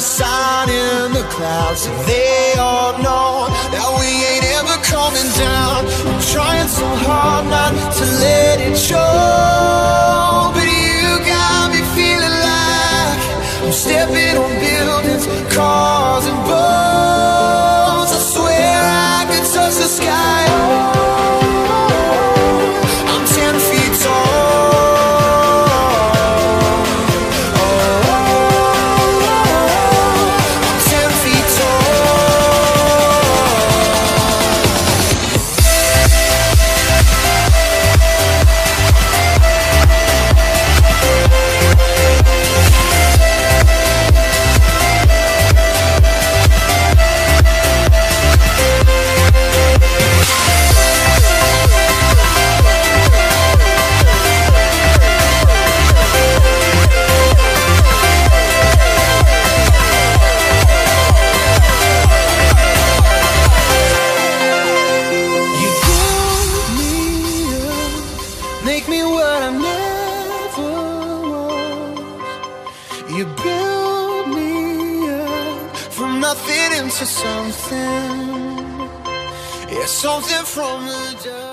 A sign in the clouds, so they all know that we ain't ever coming down. I'm trying so hard not to let it show, but you got me feeling like I'm stepping on buildings, cars and boats. I swear I could touch the sky. What I never was. You build me up from nothing into something. Yeah, something from the dust.